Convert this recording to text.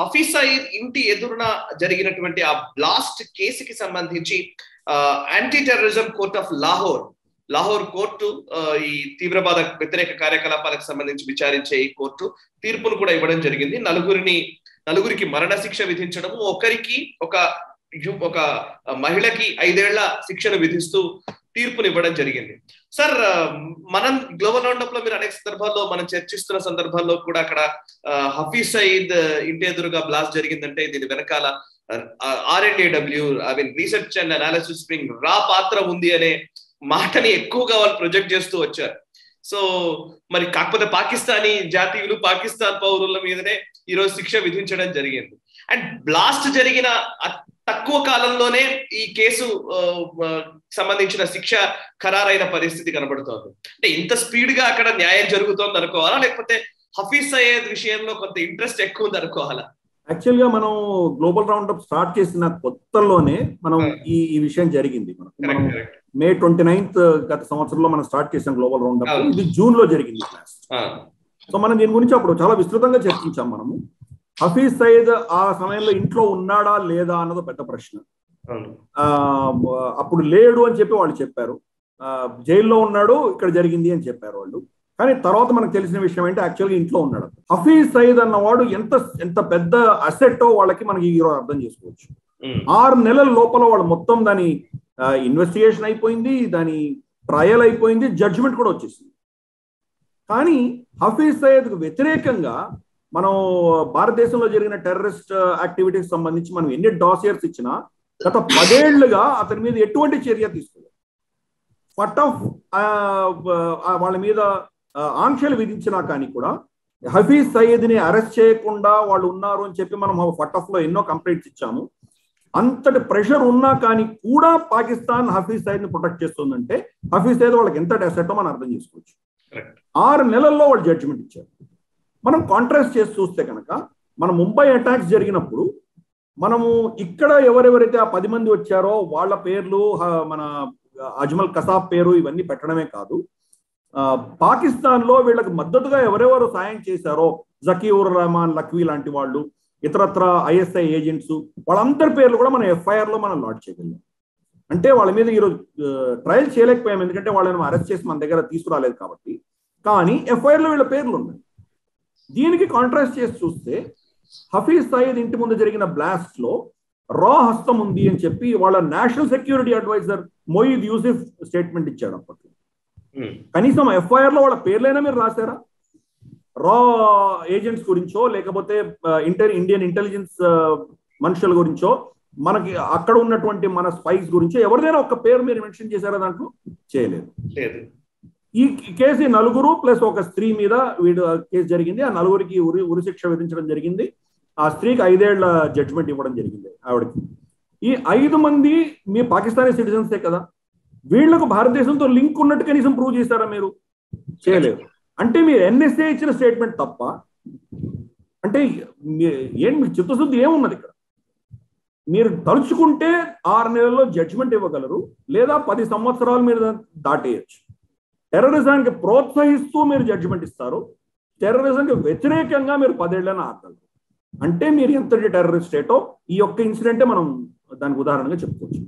హఫీజ్ సయీద్ ఇంటి ఎదురున జరిగినటువంటి ఆ బ్లాస్ట్ కేసుకి సంబంధించి anti terrorism court of Lahore Lahore court ఈ తీవ్రవాద వ్యతిరేక కార్యకలాపాలకు సంబంధించి విచారించే ఈ కోర్టు తీర్పును కూడా ఇవ్వడం జరిగింది. నలుగురిని నలుగురికి మరణ శిక్ష విధించడం ఒకరికి ఒక ఒక మహిళకి ఐదేళ్ళ శిక్షను విధిస్తూ తీర్పుని ఇవ్వడం జరిగింది. సార్ మనం గ్లోబల్ రౌండప్లో మీరు అనేక సందర్భాల్లో మనం చర్చిస్తున్న సందర్భాల్లో కూడా అక్కడ హఫీజ్ సయీద్ ఇంటి ఎదురుగా బ్లాస్ట్ జరిగిందంటే దీని వెనకాల ఆర్ఎన్ఏడబ్ల్యూ I mean research and analysis spring రా పాత్ర ఉంది అనే మాటని ఎక్కువగా వాళ్ళు ప్రొజెక్ట్ చేస్తూ వచ్చారు. సో మరి కాకపోతే పాకిస్తానీ జాతీయులు పాకిస్తాన్ పౌరుల మీదనే ఈరోజు శిక్ష విధించడం జరిగింది. అండ్ బ్లాస్ట్ జరిగిన తక్కువ కాలంలోనే ఈ కేసు సంబంధించిన శిక్ష ఖరారైన పరిస్థితి కనబడుతోంది. అంటే ఇంత స్పీడ్గా అక్కడ న్యాయం జరుగుతోంది అనుకోవాలా? లేకపోతే హఫీజ్ సయ్యద్ విషయంలో కొంత ఇంట్రెస్ట్ ఎక్కువ ఉంది అనుకోవాలా? యాక్చువల్గా మనం గ్లోబల్ రౌండ్ అప్ స్టార్ట్ చేసిన కొత్తలోనే మనం ఈ ఈ విషయం జరిగింది. మనం మే ట్వంటీ నైన్త్ గత సంవత్సరంలో మనం స్టార్ట్ చేసాం గ్లోబల్ రౌండ్ అప్ ఇది జూన్లో జరిగింది. క్లాస్ సో మనం దీని గురించి అప్పుడు చాలా విస్తృతంగా చర్చించాం మనము. హఫీజ్ సయీద్ ఆ సమయంలో ఇంట్లో ఉన్నాడా లేదా అన్నది పెద్ద ప్రశ్న. అప్పుడు లేడు అని చెప్పి వాళ్ళు చెప్పారు. జైల్లో ఉన్నాడు ఇక్కడ జరిగింది అని చెప్పారు వాళ్ళు. కానీ తర్వాత మనకు తెలిసిన విషయం ఏంటి? యాక్చువల్గా ఇంట్లో ఉన్నాడు. హఫీజ్ సయీద్ అన్నవాడు ఎంత ఎంత పెద్ద అసెట్టో వాళ్ళకి మనకి ఈరోజు అర్థం చేసుకోవచ్చు. ఆరు నెలల లోపల వాళ్ళు మొత్తం దాని ఇన్వెస్టిగేషన్ అయిపోయింది దాని ట్రయల్ అయిపోయింది జడ్జిమెంట్ కూడా వచ్చేసింది. కానీ హఫీజ్ సయీద్కు వ్యతిరేకంగా మనం భారతదేశంలో జరిగిన టెర్రరిస్ట్ యాక్టివిటీకి సంబంధించి మనం ఎన్ని డాసియర్స్ ఇచ్చినా గత పదేళ్ళుగా అతని మీద ఎటువంటి చర్య తీసుకోలేదు. ఫట్ ఆఫ్ వాళ్ళ మీద ఆంక్షలు విధించినా కానీ కూడా హఫీజ్ సయీద్ని అరెస్ట్ చేయకుండా వాళ్ళు ఉన్నారు అని చెప్పి మనం ఫట్ ఆఫ్లో ఎన్నో కంప్లైంట్స్ ఇచ్చాము. అంతటి ప్రెషర్ ఉన్నా కానీ కూడా పాకిస్తాన్ హఫీజ్ సయీద్ని ప్రొటెక్ట్ చేస్తుందంటే హఫీజ్ సయీద్ వాళ్ళకి ఎంత అసెట్టో మనం అర్థం చేసుకోవచ్చు. ఆరు నెలల్లో వాళ్ళు జడ్జిమెంట్ ఇచ్చారు. మనం కాంట్రాస్ట్ చేసి చూస్తే కనుక మన ముంబై అటాక్స్ జరిగినప్పుడు మనము ఇక్కడ ఎవరెవరైతే ఆ పది మంది వచ్చారో వాళ్ళ పేర్లు మన అజ్మల్ కసాబ్ పేరు ఇవన్నీ పెట్టడమే కాదు. పాకిస్తాన్లో వీళ్ళకి మద్దతుగా ఎవరెవరు సాయం చేశారో జకీవుర్ రహమాన్ లక్వీ లాంటి వాళ్ళు ఇతరత్ర ఐఎస్ఐ ఏజెంట్స్ వాళ్ళందరి పేర్లు కూడా మనం ఎఫ్ఐఆర్లో మనం లాడ్ చేయగలిగాం. అంటే వాళ్ళ మీద ఈరోజు ట్రయల్ చేయలేకపోయాం. ఎందుకంటే వాళ్ళని అరెస్ట్ చేసి మన దగ్గర తీసుకురాలేదు కాబట్టి. కానీ ఎఫ్ఐఆర్లో వీళ్ళ పేర్లు ఉన్నాయి. దీనికి కాంట్రాస్ట్ చేసి చూస్తే హఫీజ్ సయీద్ ఇంటి ముందు జరిగిన బ్లాస్ట్లో రా హస్తం ఉంది అని చెప్పి వాళ్ళ national security adviser Moeed Yusuf statement ఇచ్చాడు అప్పట్లో. కనీసం ఎఫ్ఐఆర్లో వాళ్ళ పేర్లైనా మీరు రాశారా? రా ఏజెంట్స్ గురించో లేకపోతే ఇంటర్ ఇండియన్ ఇంటెలిజెన్స్ మనుషుల గురించో మనకి అక్కడ ఉన్నటువంటి మన స్పైస్ గురించో ఎవరిదైనా ఒక పేరు మీరు మెన్షన్ చేశారా దాంట్లో? చేయలేదు. ఈ కేసు నలుగురు ప్లస్ ఒక స్త్రీ మీద వీడు కేసు జరిగింది. ఆ నలుగురికి ఉరి ఉరిశిక్ష విధించడం జరిగింది. ఆ స్త్రీకి ఐదేళ్ళ జడ్జిమెంట్ ఇవ్వడం జరిగింది ఆవిడకి. ఈ ఐదు మంది మీ పాకిస్తానీ సిటిజన్సే కదా? వీళ్ళకు భారతదేశంతో లింక్ ఉన్నట్టు కనీసం ప్రూవ్ చేశారా మీరు? చేయలేదు. అంటే మీరు ఎన్ఎస్ఏ ఇచ్చిన స్టేట్మెంట్ తప్ప అంటే ఏం మీకు చిత్తశుద్ధి ఏమున్నది ఇక్కడ? మీరు తలుచుకుంటే ఆరు నెలల్లో జడ్జిమెంట్ ఇవ్వగలరు లేదా పది సంవత్సరాలు మీరు దాటేయచ్చు. టెర్రరిజానికి ప్రోత్సహిస్తూ మీరు జడ్జిమెంట్ ఇస్తారు. టెర్రరిజంకి వ్యతిరేకంగా మీరు పదేళ్ళను ఆడగలరు అంటే మీరు ఎంతటి టెర్రరిస్ట్ స్టేటో ఈ యొక్క ఇన్సిడెంటే మనం దానికి ఉదాహరణగా చెప్పుకోవచ్చు.